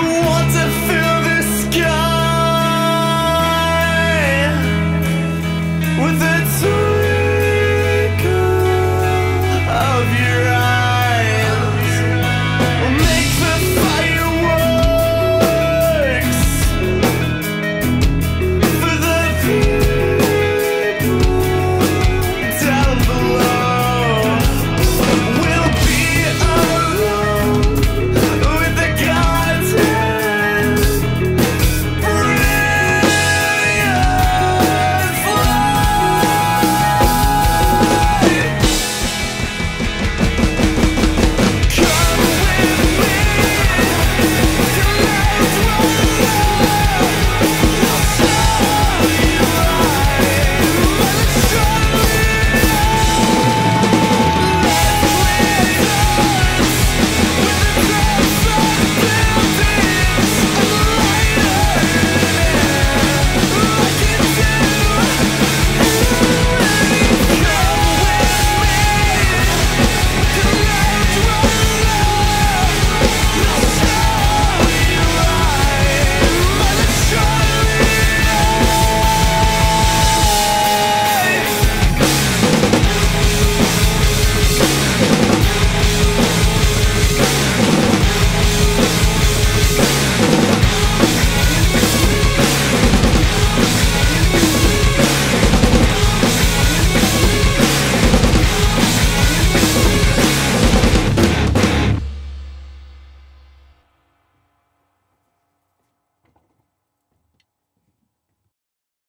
someone.